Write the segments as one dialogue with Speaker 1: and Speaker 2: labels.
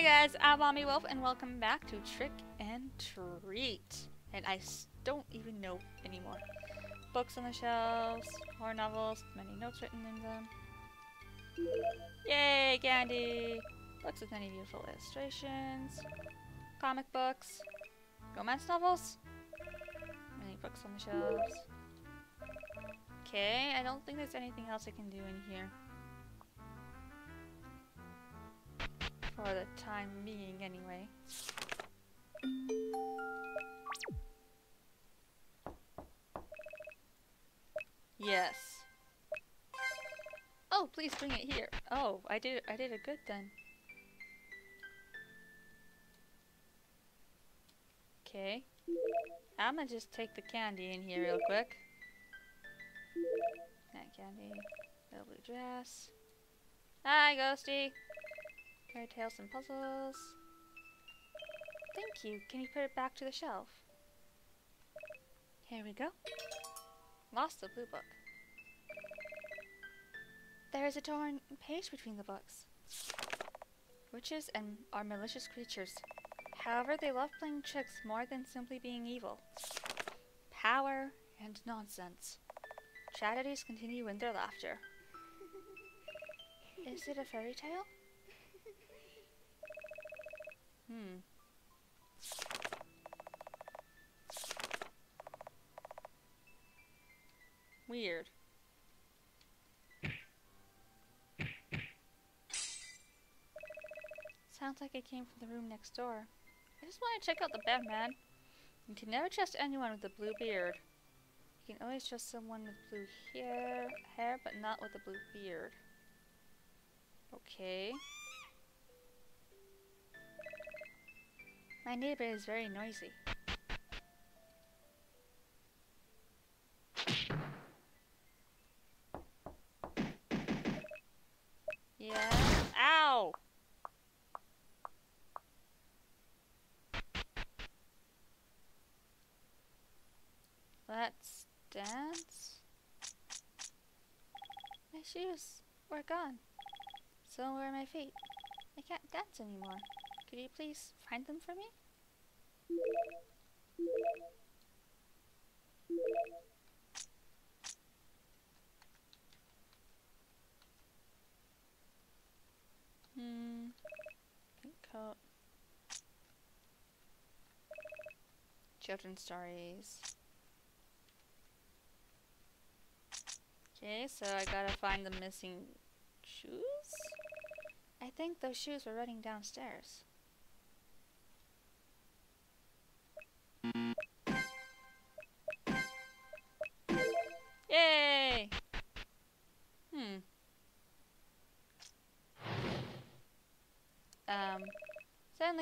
Speaker 1: Hi guys, I'm Mommy Wolf and welcome back to Trick and Treat. And I don't even know anymore. Books on the shelves, horror novels, many notes written in them. Yay, candy! Books with many beautiful illustrations. Comic books. Romance novels. Many books on the shelves. Okay, I don't think there's anything else I can do in here. For the time being, anyway. Yes. Oh, please bring it here. Oh, I did I did a good then. Okay. I'm gonna just take the candy in here real quick. That candy. Little blue dress. Hi, Ghosty. Fairy tales and puzzles. Thank you. Can you put it back to the shelf? Here we go. Lost the blue book. There is a torn page between the books. Witches and are malicious creatures. However, they love playing tricks more than simply being evil. Power and nonsense. Tragedies continue in their laughter. Is it a fairy tale? Hmm. Weird. Sounds like it came from the room next door. I just want to check out the bed, man. You can never trust anyone with a blue beard. You can always trust someone with blue hair, hair, but not with a blue beard. Okay. My neighbor is very noisy. Yeah. Ow! Let's dance. My shoes were gone. So were my feet. I can't dance anymore. Could you please find them for me? Hmm. Pink. Children's stories. Okay, so I gotta find the missing shoes? I think those shoes were running downstairs.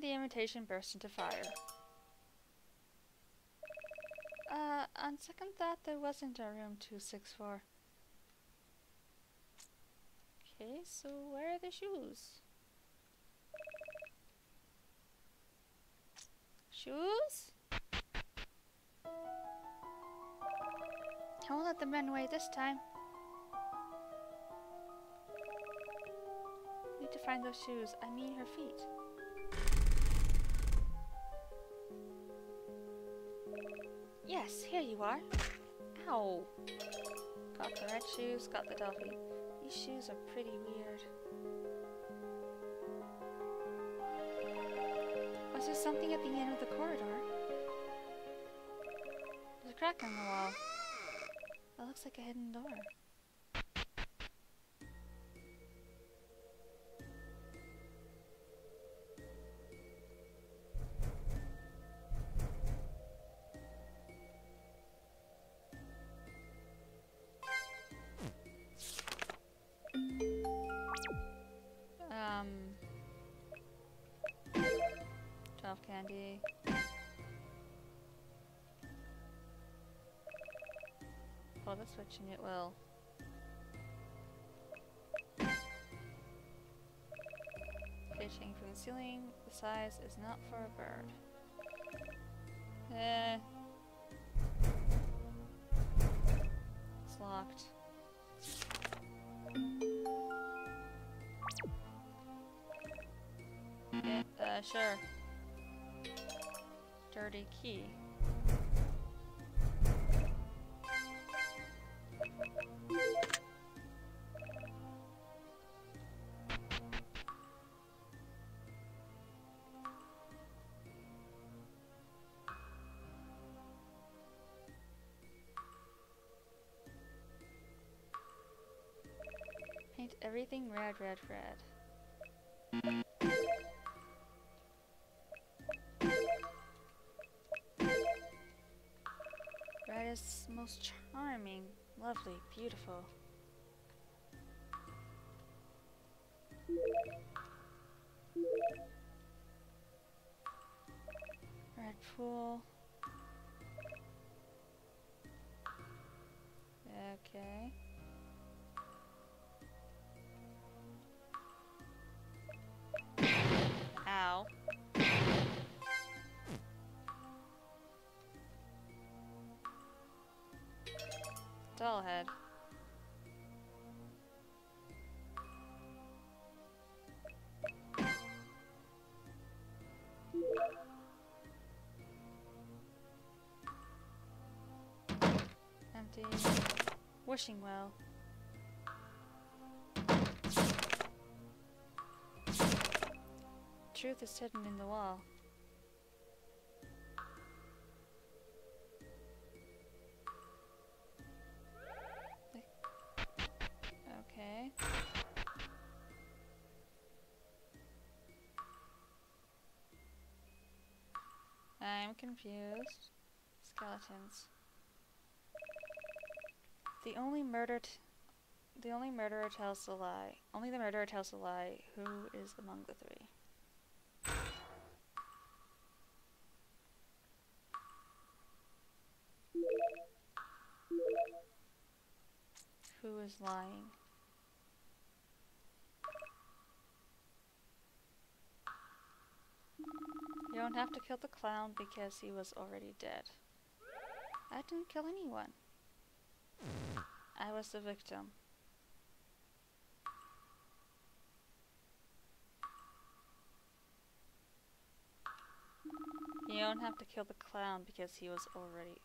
Speaker 1: The invitation burst into fire. Uh, on second thought, there wasn't a room 264. Okay, so where are the shoes? Shoes? I won't let them run away this time. Need to find those shoes. I mean her feet. Yes, here you are. Ow. Got the red shoes, got the Delphi. These shoes are pretty weird. Was there something at the end of the corridor? There's a crack in the wall. That looks like a hidden door. And it will. Fishing from the ceiling, the size is not for a bird. Eh. It's locked. Yeah. Yeah, sure. Dirty key. Paint everything red, red, red. Red is most charming, lovely, beautiful. Red pool. Okay. Ow. Doll head. Empty. Wishing well. Truth is hidden in the wall. Confused. Skeletons. The only murdered the only murderer tells a lie. Only the murderer tells a lie. Who is among the three? Who is lying? Don't have to kill the clown because he was already dead. I didn't kill anyone. I was the victim. You don't have to kill the clown because he was already...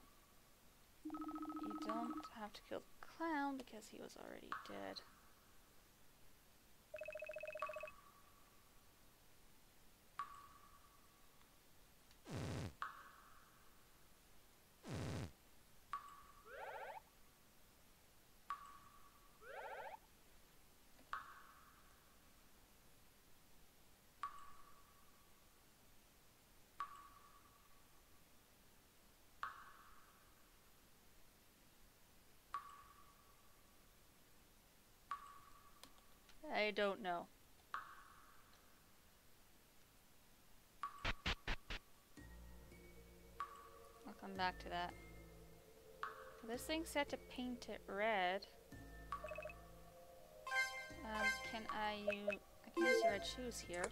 Speaker 1: You don't have to kill the clown because he was already dead. I don't know. I'll come back to that. This thing's set to paint it red. Um, can I use... I can use red shoes here.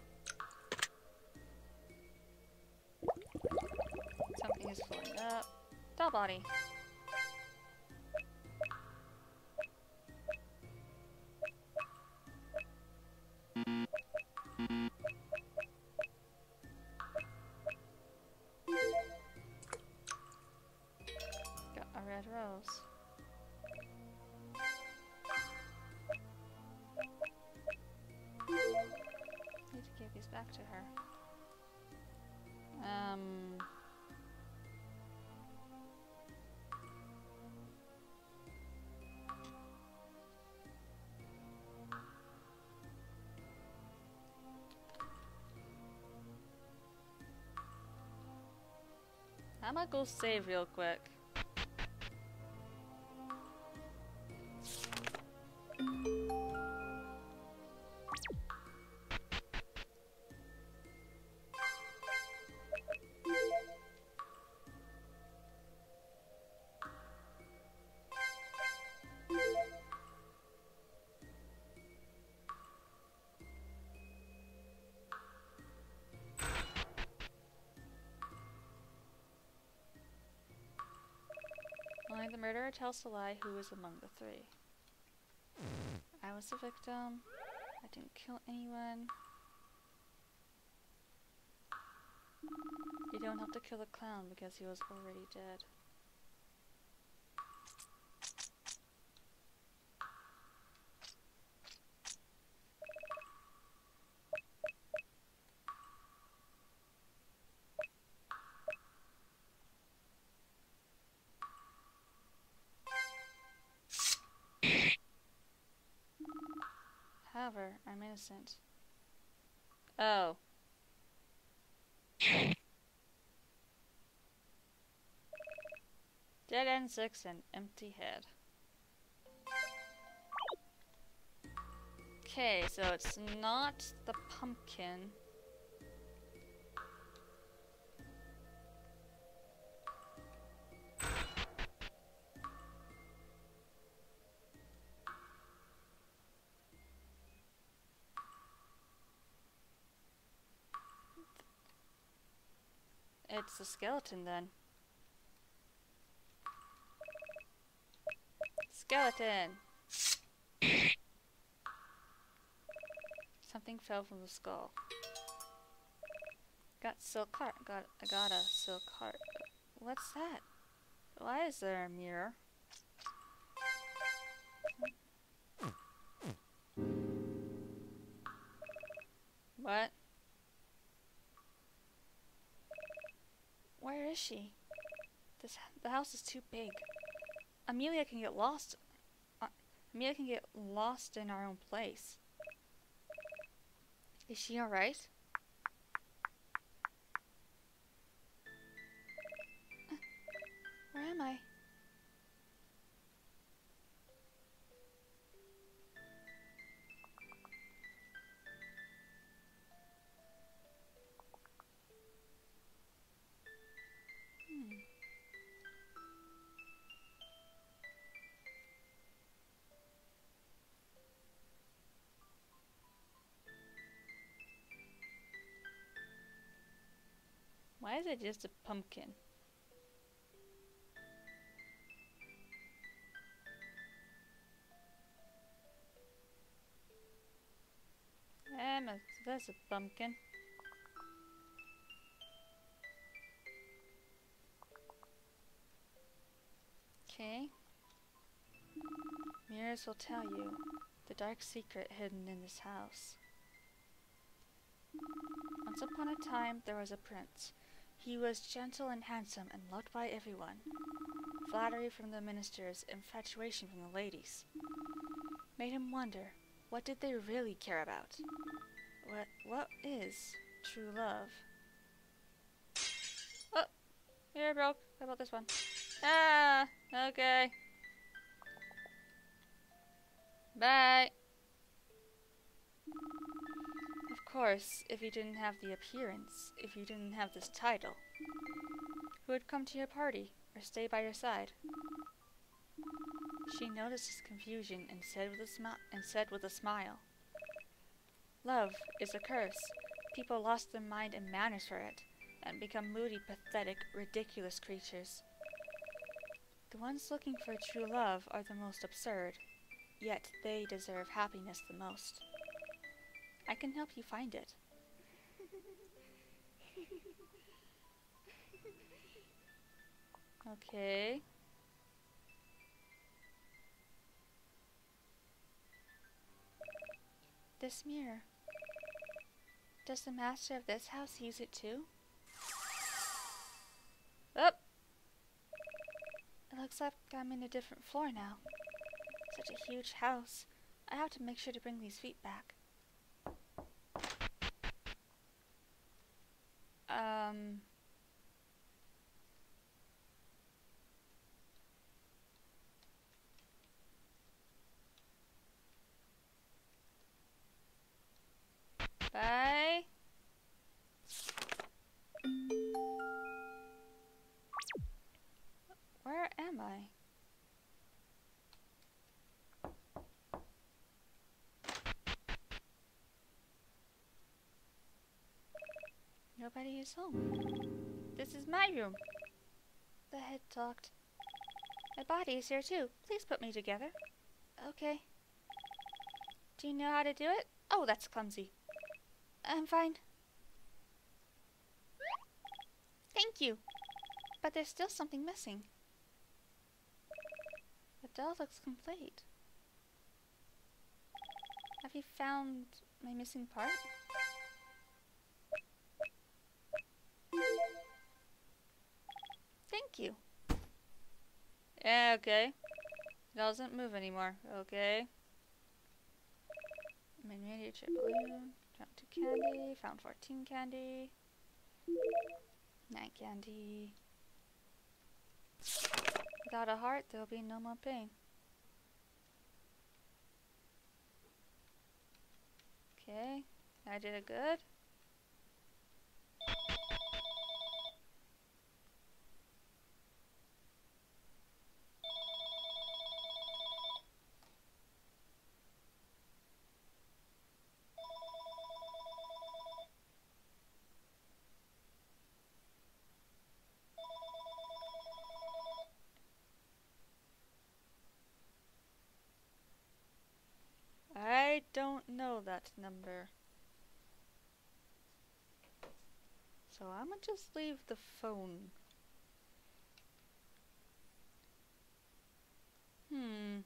Speaker 1: Something is filling up. Doll body. I'm gonna go save real quick. Only the murderer tells the lie who was among the three. I was the victim. I didn't kill anyone. You don't have to kill the clown because he was already dead. However, I'm innocent. Oh. Dead end six and empty head. Okay, so it's not the pumpkin. It's the skeleton then. Skeleton! Something fell from the skull. Got silk heart. Got I got a silk heart. What's that? Why is there a mirror? What? Is she? This the house is too big. Amelia can get lost. Uh, Amelia can get lost in our own place. Is she alright? Uh, where am I? Why is it just a pumpkin? Um, that's a pumpkin. Okay. Mirrors will tell you the dark secret hidden in this house. Once upon a time, there was a prince. He was gentle and handsome and loved by everyone. Flattery from the ministers, infatuation from the ladies, made him wonder, what did they really care about? What what is true love? Oh, mirror broke. How about this one? Ah, okay. Bye. Of course, if you didn't have the appearance, if you didn't have this title, who would come to your party or stay by your side? She noticed his confusion and said with a smi- and said with a smile, "Love is a curse. People lost their mind and manners for it, and become moody, pathetic, ridiculous creatures. The ones looking for true love are the most absurd, yet they deserve happiness the most. I can help you find it. Okay. This mirror. Does the master of this house use it too? Up. It looks like I'm in a different floor now. Such a huge house. I have to make sure to bring these feet back. Um. Nobody is home. This is my room. The head talked. My body is here too. Please put me together. Okay. Do you know how to do it? Oh, that's clumsy. I'm fine. Thank you. But there's still something missing. The doll looks complete. Have you found my missing part? You. Yeah, okay. Doesn't move anymore. Okay. My miniature balloon. Found two candy. Found 14 candy. Nine candy. Without a heart, there'll be no more pain. Okay, I did it good. I don't know that number. So I'm gonna just leave the phone. Hmm.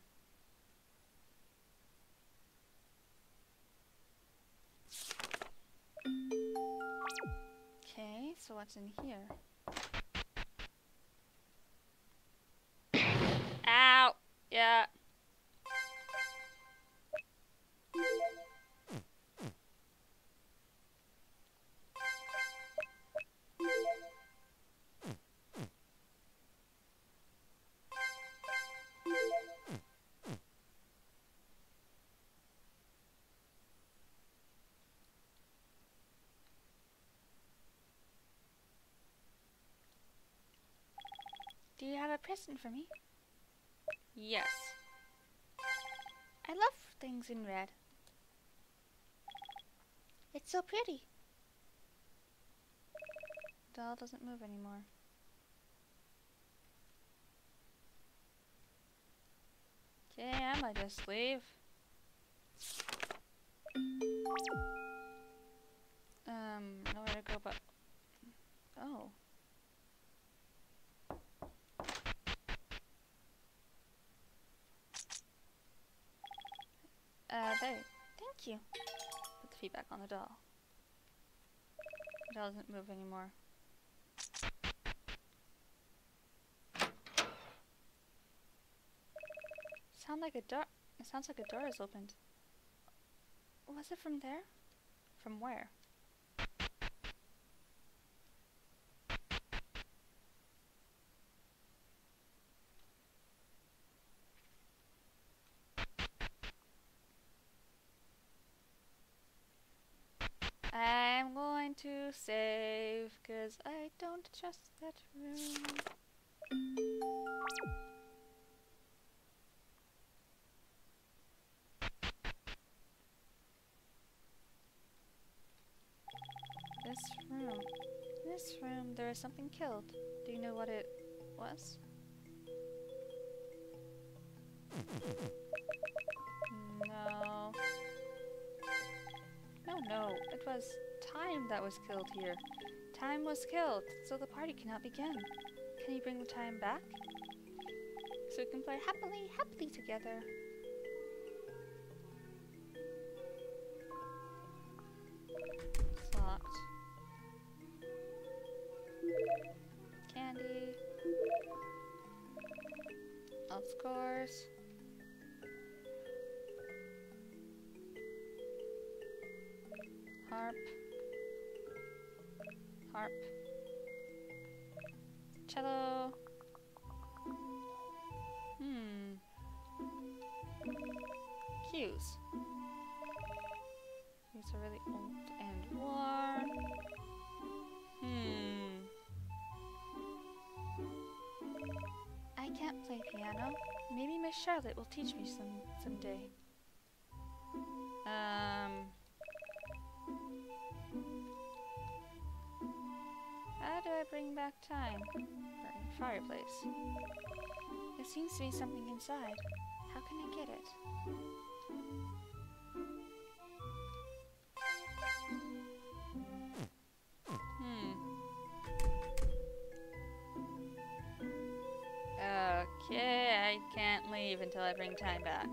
Speaker 1: Okay, so what's in here? Do you have a present for me? Yes. I love things in red. It's so pretty. Doll doesn't move anymore. Okay, I might just leave. Um, nowhere to go but... Oh. Uh, there. Thank you. Put the feet back on the doll. It doesn't move anymore. Sound like a door. It sounds like a door is opened. Was it from there? From where? To save because I don't trust that room. This room. This room, there is something killed. Do you know what it was? No. No, no, it was time that was killed here. Time was killed, so the party cannot begin. Can you bring the time back? So we can play happily, happily together. Locked. Candy. Of course. Harp. Harp. Cello. Hmm. Cues. These are really old and worn. Hmm. I can't play piano. Maybe Miss Charlotte will teach me some someday. Um. I bring back time? Burning fireplace. There seems to be something inside. How can I get it? Hmm. Okay, I can't leave until I bring time back.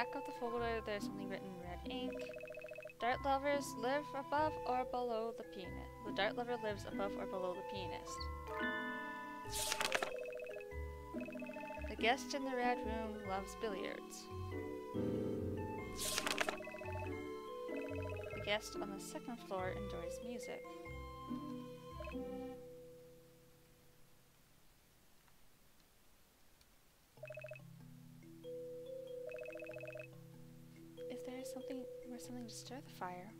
Speaker 1: Back of the folder, there's something written in red ink. Dart lovers live above or below the pianist. The dart lover lives above or below the pianist. The guest in the red room loves billiards. The guest on the second floor enjoys music. Something to stir the fire.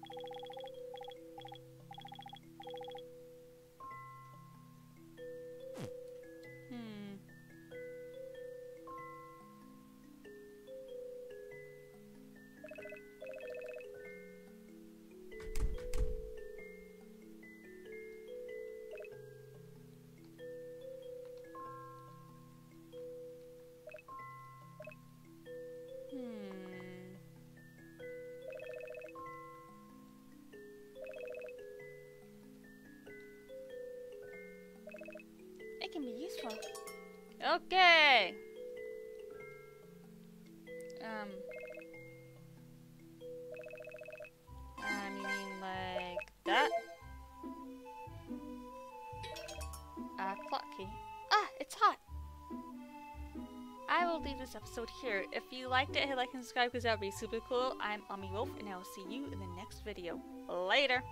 Speaker 1: Episode here. If you liked it, hit like and subscribe because that would be super cool. I'm Ami Wolf, and I will see you in the next video. Later!